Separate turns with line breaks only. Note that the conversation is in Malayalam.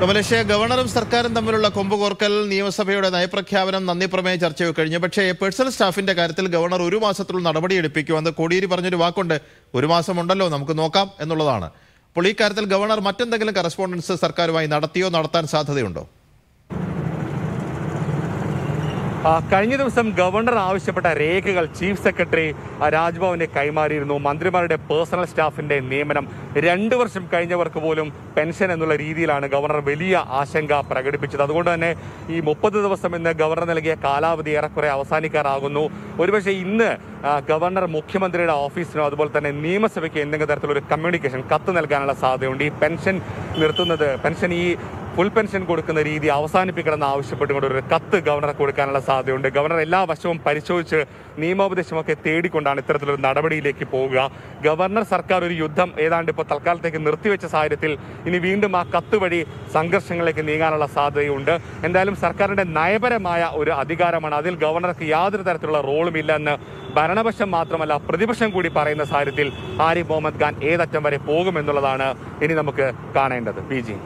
കമലേഷ് ഗവർണറും സർക്കാരും തമ്മിലുള്ള കൊമ്പുകോർക്കൽ നിയമസഭയുടെ നയപ്രഖ്യാപനം നന്ദി പ്രമേയ ചർച്ചയോ കഴിഞ്ഞു. പക്ഷേ പേഴ്സണൽ സ്റ്റാഫിന്റെ കാര്യത്തിൽ ഗവർണർ ഒരു മാസത്തിലുള്ള നടപടിയെടുപ്പിക്കുമെന്ന് കോടിയേരി പറഞ്ഞൊരു വാക്കുണ്ട്. ഒരു മാസമുണ്ടല്ലോ നമുക്ക് നോക്കാം എന്നുള്ളതാണ്. അപ്പോൾ ഈ കാര്യത്തിൽ ഗവർണർ മറ്റെന്തെങ്കിലും കറസ്പോണ്ടൻസ് സർക്കാരുമായി നടത്തിയോ നടത്താൻ സാധ്യതയുണ്ടോ
ആ, കഴിഞ്ഞ ദിവസം ഗവർണർ ആവശ്യപ്പെട്ട രേഖകൾ ചീഫ് സെക്രട്ടറി രാജ്ഭവന് കൈമാറിയിരുന്നു. മന്ത്രിമാരുടെ പേഴ്സണൽ സ്റ്റാഫിന്റെ നിയമനം. രണ്ടു വർഷം കഴിഞ്ഞവർക്ക് പോലും പെൻഷൻ എന്നുള്ള രീതിയിലാണ് ഗവർണർ വലിയ ആശങ്ക പ്രകടിപ്പിച്ചത്. അതുകൊണ്ട് തന്നെ ഈ മുപ്പത് ദിവസം ഇന്ന് ഗവർണർ നൽകിയ കാലാവധി ഏറെക്കുറെ അവസാനിക്കാറാകുന്നു. ഒരുപക്ഷെ ഇന്ന് ഗവർണർ മുഖ്യമന്ത്രിയുടെ ഓഫീസിനോ അതുപോലെ തന്നെ നിയമസഭയ്ക്ക് എന്തെങ്കിലും തരത്തിലൊരു കമ്മ്യൂണിക്കേഷൻ കത്ത് നൽകാനുള്ള സാധ്യതയുണ്ട്. ഈ പെൻഷൻ നിർത്തുന്നത് പെൻഷൻ ഈ ഫുൾ പെൻഷൻ കൊടുക്കുന്ന രീതി അവസാനിപ്പിക്കണമെന്ന് ആവശ്യപ്പെട്ടുകൊണ്ട് ഒരു കത്ത് ഗവർണർ കൊടുക്കാനുള്ള സാധ്യതയുണ്ട്. ഗവർണർ എല്ലാ വശവും പരിശോധിച്ച് നിയമോപദേശമൊക്കെ തേടിക്കൊണ്ടാണ് ഇത്തരത്തിലൊരു നടപടിയിലേക്ക് പോവുക. ഗവർണർ സർക്കാർ ഒരു യുദ്ധം ഏതാണ്ട് ഇപ്പോൾ തൽക്കാലത്തേക്ക് നിർത്തിവെച്ച സാഹചര്യത്തിൽ ഇനി വീണ്ടും ആ കത്ത് വഴി സംഘർഷങ്ങളിലേക്ക് നീങ്ങാനുള്ള സാധ്യതയുണ്ട്. എന്തായാലും സർക്കാരിന്റെ നയപരമായ ഒരു അധികാരമാണ്. അതിൽ ഗവർണർക്ക് യാതൊരു തരത്തിലുള്ള റോളും ഇല്ലെന്ന് ഭരണപക്ഷം മാത്രമല്ല പ്രതിപക്ഷം കൂടി പറയുന്ന സാഹചര്യത്തിൽ ആരിഫ് മുഹമ്മദ് ഖാൻ ഏതറ്റം വരെ പോകുമെന്നുള്ളതാണ് ഇനി നമുക്ക് കാണേണ്ടത്. P G.